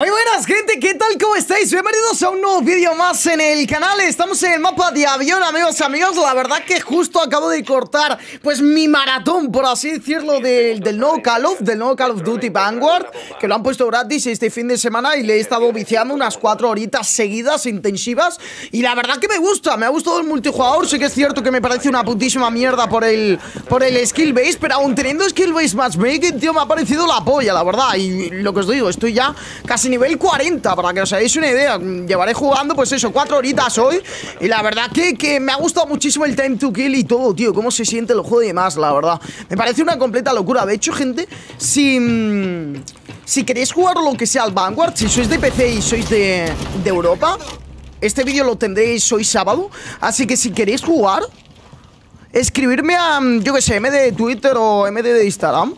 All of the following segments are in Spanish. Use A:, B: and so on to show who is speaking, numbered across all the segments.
A: Muy buenas gente, ¿qué tal? ¿Cómo estáis? Bienvenidos a un nuevo vídeo más en el canal. Estamos en el mapa de avión, amigos amigos. La verdad que justo acabo de cortar Pues mi maratón, por así decirlo Del, del nuevo Call of, del nuevo Call of Duty Vanguard Que lo han puesto gratis este fin de semana Y le he estado viciando unas cuatro horitas seguidas, intensivas. Y la verdad que me gusta, me ha gustado el multijugador. Sí que es cierto que me parece una putísima mierda Por el, por el skill base Pero aún teniendo skill base matchmaking, tío Me ha parecido la polla, la verdad. Y lo que os digo, estoy ya casi nivel 40, para que os hagáis una idea. Llevaré jugando, pues eso, cuatro horitas hoy. Y la verdad que, que me ha gustado muchísimo el time to kill y todo, tío. Cómo se siente el juego y demás, la verdad. Me parece una completa locura. De hecho, gente, si... mm, Si queréis jugar lo que sea al Vanguard, si sois de PC y sois de, de Europa, este vídeo lo tendréis hoy sábado. Así que si queréis jugar, escribirme a, mm, yo que sé, MD de Twitter o MD de Instagram.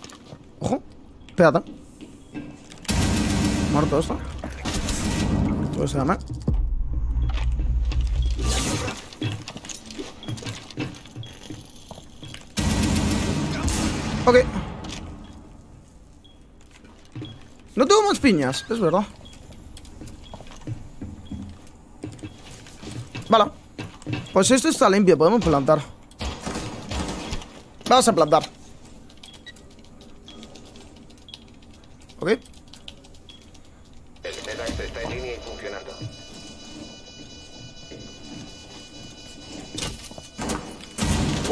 A: Ojo, espérate. Muerto esto. Todo se llama. Ok. No tengo más piñas, es verdad. Vale. Pues esto está limpio, podemos plantar. Vamos a plantar.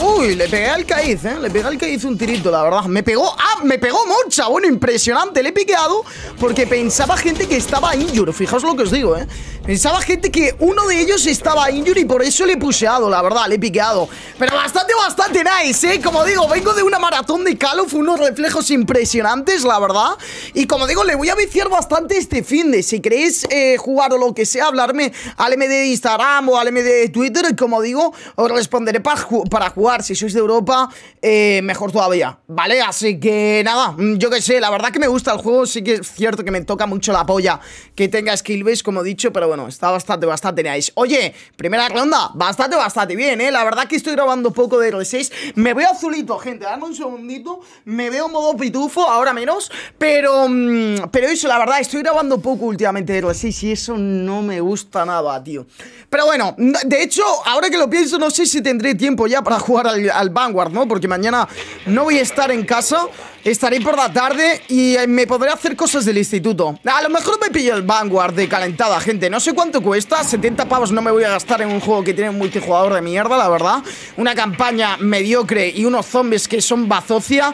A: Uy, le pegué al Caiz, ¿eh? Le pegué al Caiz un tirito, la verdad. Me pegó... ¡Ah! Me pegó mucha. Bueno, impresionante. Le he piqueado porque pensaba gente que estaba injured. Fijaos lo que os digo, ¿eh? Pensaba gente que uno de ellos estaba injured y por eso le he pusheado, la verdad. Le he piqueado. Pero bastante, bastante nice, ¿eh? Como digo, vengo de una maratón de Call of, unos reflejos impresionantes, la verdad. Y como digo, le voy a viciar bastante este fin de. Si queréis eh, jugar o lo que sea, hablarme al MD de Instagram o al MD de Twitter. Y como digo, os responderé para, ju- para jugar. Si sois de Europa, eh, mejor todavía, ¿vale? Así que nada, mm, yo qué sé, la verdad que me gusta el juego. Sí que es cierto que me toca mucho la polla que tenga skill como he dicho, pero bueno, está bastante, bastante nice. Oye, primera ronda, bastante, bastante bien, ¿eh? La verdad que estoy grabando poco de R6. Me veo azulito, gente, dame un segundito. Me veo modo pitufo, ahora menos. Pero, mm, pero eso, la verdad, estoy grabando poco últimamente de R6 y eso no me gusta nada, tío. Pero bueno, de hecho, ahora que lo pienso, no sé si tendré tiempo ya para jugar al, al Vanguard, ¿no? Porque mañana no voy a estar en casa, estaré por la tarde y eh, me podré hacer cosas del instituto. A lo mejor me pillo el Vanguard de calentada, gente. No sé cuánto cuesta, 70 pavos no me voy a gastar en un juego que tiene un multijugador de mierda, la verdad. Una campaña mediocre y unos zombies que son bazofia.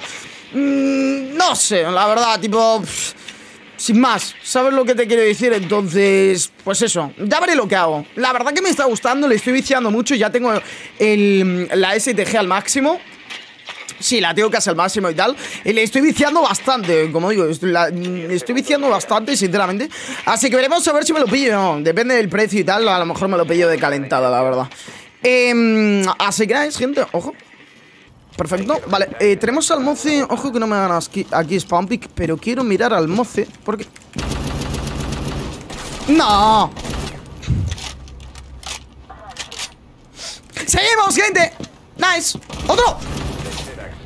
A: Mm, no sé, la verdad, tipo... sin más, ¿sabes lo que te quiero decir? Entonces, pues eso, ya veré lo que hago. La verdad que me está gustando, le estoy viciando mucho, ya tengo el, la STG al máximo. Sí, la tengo casi al máximo y tal. Y le estoy viciando bastante, como digo, la- estoy viciando bastante, sinceramente. Así que veremos a ver si me lo pillo o no. Depende del precio y tal, a lo mejor me lo pillo de calentada, la verdad. Em, así que nada, gente, ojo. Perfecto, vale, eh, tenemos al moce Ojo que no me hagan aquí, aquí spawn pick Pero quiero mirar al moce Porque... ¡No! ¡Seguimos, gente! ¡Nice! ¡Otro!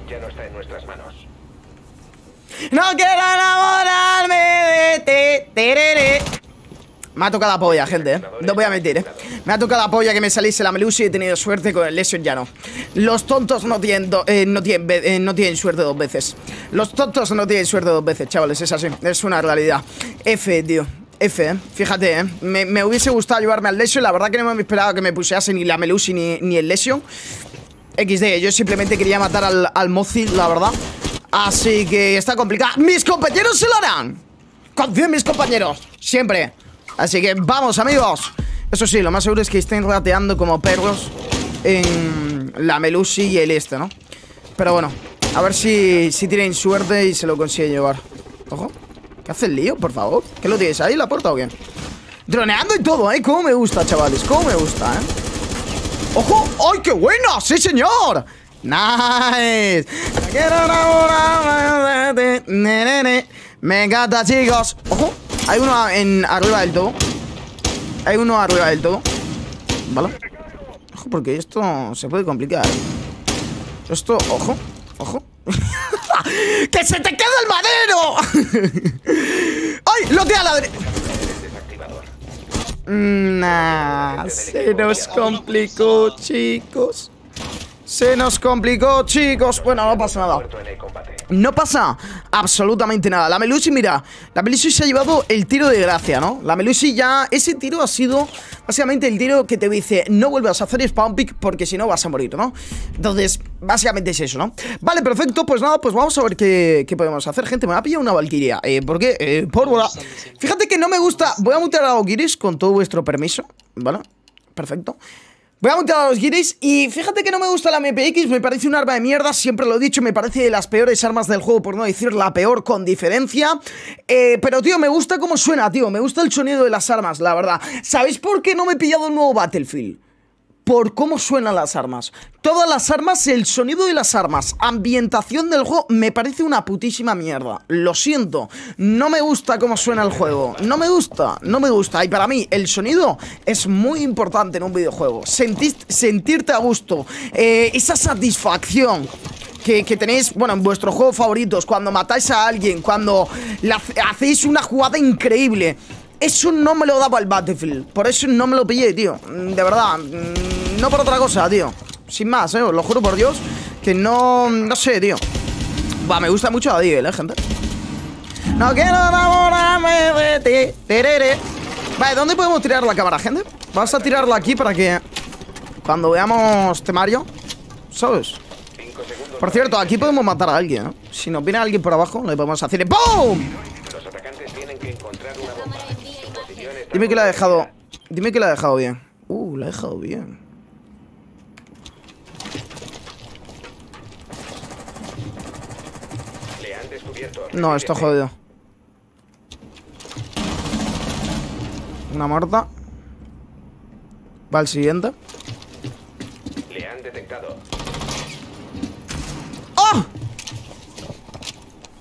B: Ya no está en nuestras manos.
A: No quiero enamorarme de ti. Me ha tocado la polla, gente, ¿eh? No voy a mentir, ¿eh? Me ha tocado la polla que me saliese la Melusi y he tenido suerte con el Lesion ya no. Los tontos no tienen, do- eh, eh, no tienen suerte dos veces. Los tontos no tienen suerte dos veces, chavales, es así. Es una realidad. F, tío. F, ¿eh? Fíjate, ¿eh? Me, hubiese gustado llevarme al Lesion. La verdad que no me esperaba que me pusiese ni la Melusi ni el Lesion. XD, yo simplemente quería matar al, al Mozi, la verdad. Así que está complicado. ¡Mis compañeros se lo harán! Confío en mis compañeros, siempre. Así que vamos, amigos. Eso sí, lo más seguro es que estén rateando como perros en la Melusi y el este, ¿no? Pero bueno, a ver si, si tienen suerte y se lo consiguen llevar. Ojo, ¿qué hace el lío, por favor? ¿Qué lo tienes ahí, la puerta o qué? Droneando y todo, ¿eh? ¿Cómo me gusta, chavales? ¿Cómo me gusta, eh? ¡Ojo! ¡Ay, qué buena! ¡Sí, señor! ¡Nice! Me encanta, chicos. ¡Ojo! Hay uno arriba del todo. Hay uno arriba del todo. ¿Vale? Ojo, porque esto se puede complicar. Esto, ojo, ojo. ¡Que se te queda el madero! ¡Ay! ¡Lo tira la derecha! Nah, se nos complicó, chicos. Se nos complicó, chicos. Bueno, no pasa nada. No pasa absolutamente nada. La Melusi, mira, la Melusi se ha llevado el tiro de gracia, ¿no? La Melusi ya, ese tiro ha sido básicamente el tiro que te dice, no vuelvas a hacer spawn pick porque si no vas a morir, ¿no? Entonces, básicamente es eso, ¿no? Vale, perfecto, pues nada, pues vamos a ver qué, podemos hacer, gente. Me va a pillar una Valkyria. Eh, ¿Por qué? Eh. Fíjate que no me gusta. Voy a mutear a Guiris con todo vuestro permiso, ¿vale? Perfecto. Voy a montar a los guiris y fíjate que no me gusta la MPX, me parece un arma de mierda, siempre lo he dicho, me parece de las peores armas del juego, por no decir la peor con diferencia. Eh, pero tío, me gusta cómo suena, tío, me gusta el sonido de las armas, la verdad. ¿Sabéis por qué no me he pillado el nuevo Battlefield? Por cómo suenan las armas. Todas las armas, el sonido de las armas, ambientación del juego, me parece una putísima mierda. Lo siento, no me gusta cómo suena el juego. No me gusta, no me gusta. Y para mí, el sonido es muy importante en un videojuego. Sentir, sentirte a gusto, eh, esa satisfacción. Que, tenéis, bueno, en vuestros juegos favoritos, cuando matáis a alguien, cuando hacéis una jugada increíble. Eso no me lo daba el Battlefield. Por eso no me lo pillé, tío. De verdad. No por otra cosa, tío. Sin más, eh. Os lo juro por Dios. Que no. No sé, tío. Va, me gusta mucho la Deagle, eh, gente. No quiero enamorarme de ti. Terere. Vale, ¿dónde podemos tirar la cámara, gente? Vamos a tirarla aquí para que. Cuando veamos temario. ¿Sabes? Por cierto, aquí podemos matar a alguien, ¿eh? Si nos viene alguien por abajo, le podemos hacer. ¡BOOM! Dime que la ha dejado. Dime que la ha dejado bien. Uh, la ha dejado bien.
B: Le han descubierto.
A: No, esto jodido. Una muerta. Va al siguiente.
B: Le han detectado.
A: ¡Oh!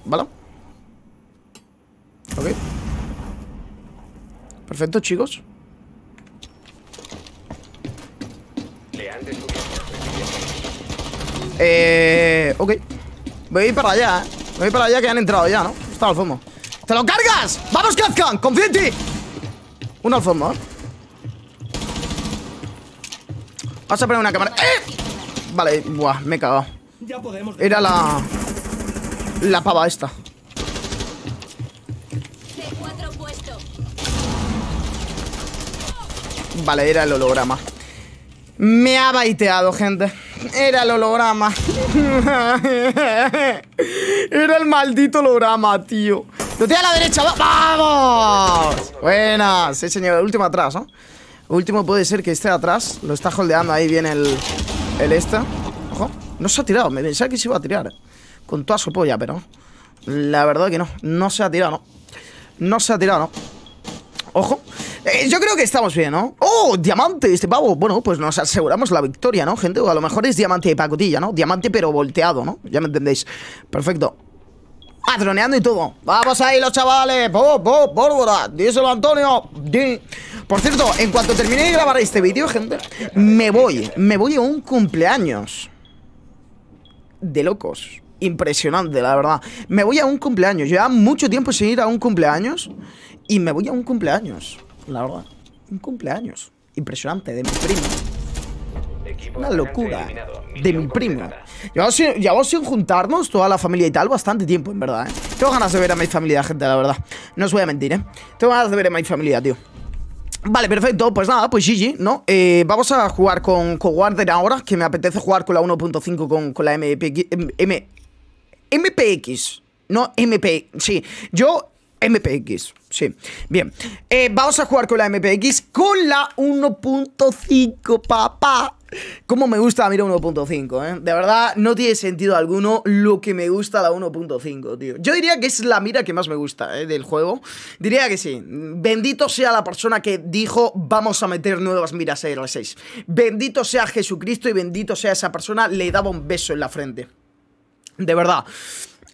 A: Vale. Ok. Perfecto, chicos.
B: Le han descubierto.
A: Eh. Ok. Voy a ir para allá, eh. Voy para allá que han entrado ya, ¿no? Está al fondo. ¡Te lo cargas! ¡Vamos, Kazkan! ¡Confía en ti! Uno al fondo, ¿eh? Vas a poner una cámara. ¡Eh! Vale, buah, me he cagado. Era la. La pava esta.
C: C4 puesto.
A: Vale, era el holograma. Me ha baiteado, gente. Era el holograma. Era el maldito holograma, tío. Lo tiene a la derecha. va- ¡Vamos! Buenas. Sí, señor. El último atrás, ¿no? Último puede ser que esté atrás. Lo está holdeando ahí bien el, el este. Ojo. No se ha tirado. Me pensaba que se iba a tirar. Con toda su polla, pero... La verdad que no. No se ha tirado, ¿no? No se ha tirado, ¿no? Ojo. Eh, yo creo que estamos bien, ¿no? ¡Oh! Diamante, este pavo. Bueno, pues nos aseguramos la victoria, ¿no, gente? O a lo mejor es diamante de pacotilla, ¿no? Diamante pero volteado, ¿no? Ya me entendéis. Perfecto. Ah, droneando y todo. Vamos ahí, los chavales. ¡Pop, pop, pólvora! Díselo, Antonio. Por cierto, en cuanto termine de grabar este vídeo, gente, me voy. Me voy a un cumpleaños. De locos. Impresionante, la verdad. Me voy a un cumpleaños. Lleva mucho tiempo sin ir a un cumpleaños. Y me voy a un cumpleaños. La verdad. Un cumpleaños. Impresionante, de mi primo. Una locura. De mi primo.
B: completada.
A: Llevamos sin, llevamos sin juntarnos, toda la familia y tal, bastante tiempo, en verdad, ¿eh? Tengo ganas de ver a mi familia, gente, la verdad. No os voy a mentir, ¿eh? Tengo ganas de ver a mi familia, tío. Vale, perfecto, pues nada, pues GG, ¿no? Eh, vamos a jugar con, con Warden ahora, que me apetece jugar con la 1.5 con, con la MPX, M, M- MPX, no MP, sí, yo MPX, sí, bien. Eh, vamos a jugar con la MPX con la 1.5, papá. Como me gusta la 1.5, ¿eh? De verdad, no tiene sentido alguno lo que me gusta la 1.5, tío. Yo diría que es la mira que más me gusta, ¿eh? Del juego. Diría que sí. Bendito sea la persona que dijo, vamos a meter nuevas miras R6. Bendito sea Jesucristo y bendito sea esa persona, le daba un beso en la frente. De verdad.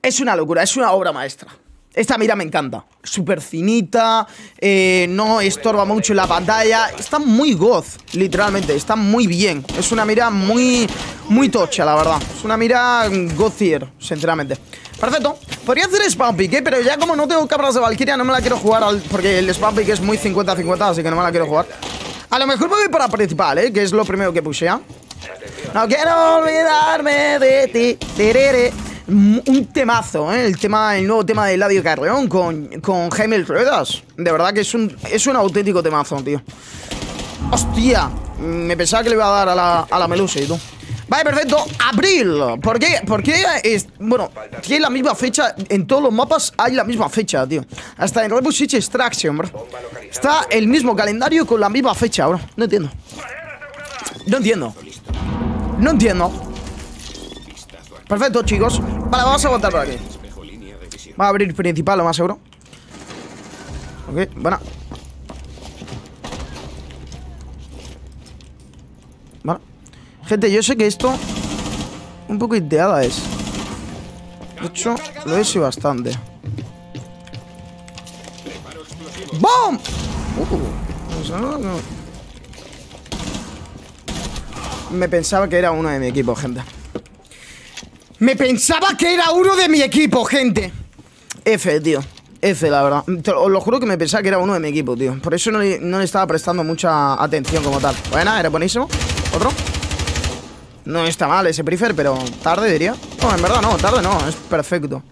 A: Es una locura, es una obra maestra. Esta mira me encanta. Súper finita, eh, no estorba mucho en la pantalla. Está muy goz, literalmente. Está muy bien. Es una mira muy, muy tocha, la verdad. Es una mira gozier, sinceramente. Perfecto. Podría hacer spam pick, ¿eh? pero ya como no tengo cabras de Valkyria, no me la quiero jugar al, porque el spam pick es muy 50-50, así que no me la quiero jugar. A lo mejor voy para principal, ¿eh? Que es lo primero que puse. No quiero olvidarme de ti. Terere. Un temazo, ¿eh? El, tema, el nuevo tema de Eladio Carreón con, con Jaime Ruedas. De verdad que es un, es un auténtico temazo, tío. ¡Hostia! Me pensaba que le iba a dar a la, a la Melusa y tú. Vale, perfecto. Abril. ¿Por qué? Porque es. Bueno, tiene la misma fecha. En todos los mapas hay la misma fecha, tío. Hasta en Switch Extraction, bro. Está el mismo calendario con la misma fecha, bro. No entiendo. No entiendo. No entiendo. Perfecto, chicos. Vale, vamos a aguantar por aquí. Va a abrir principal, lo más seguro. Ok, bueno. Vale. Gente, yo sé que esto Un poco ideada es De hecho, lo he hecho bastante ¡Bom! Uh, me pensaba que era uno de mi equipo, gente Me pensaba que era uno de mi equipo, gente. F, tío. F, la verdad. Os lo juro que me pensaba que era uno de mi equipo, tío. Por eso no le, estaba prestando mucha atención como tal. Buena, era buenísimo. Otro. No está mal ese prefer, pero tarde diría. No, en verdad no, tarde no, es perfecto.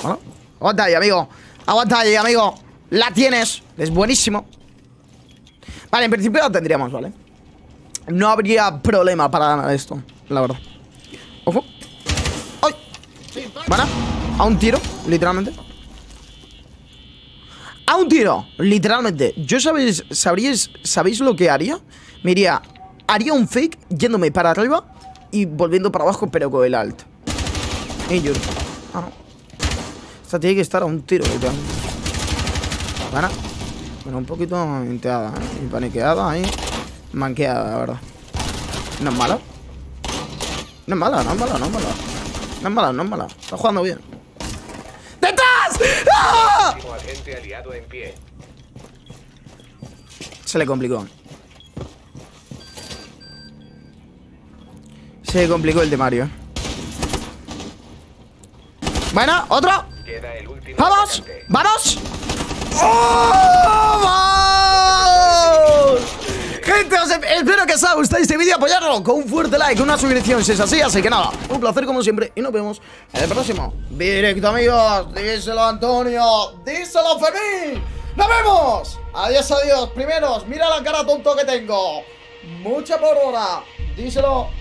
A: Bueno, aguanta ahí, amigo. Aguanta ahí, amigo. La tienes, es buenísimo. Vale, en principio la tendríamos, ¿vale? No habría problema para ganar esto, la verdad. Bueno, a un tiro, literalmente A un tiro, literalmente Yo sabéis, sabríais, ¿sabéis lo que haría? Me iría haría un fake yéndome para arriba y volviendo para abajo, pero con el alt. Injure. Ah, no. Esta tiene que estar a un tiro, Bueno, bueno, un poquito enteada, ¿eh? Y paniqueada ahí. Manqueada, la verdad. No es mala. No es mala, no es mala, no es mala. No es mala, no es mala. Está jugando bien. ¡Detrás! ¡Ah! Se le complicó. Se complicó el de Mario. Bueno, otro. ¡Vamos! ¡Vamos! ¡Oh! ¡Vamos! Gente, os haya gustado este vídeo Apoyarlo con un fuerte like, una suscripción si es así Así que nada, un placer como siempre Y nos vemos en el próximo. Directo, amigos Díselo, Antonio Díselo, Fermín. ¡Nos vemos! Adiós, adiós. Primeros, mira la cara tonto que tengo. Mucha por hora Díselo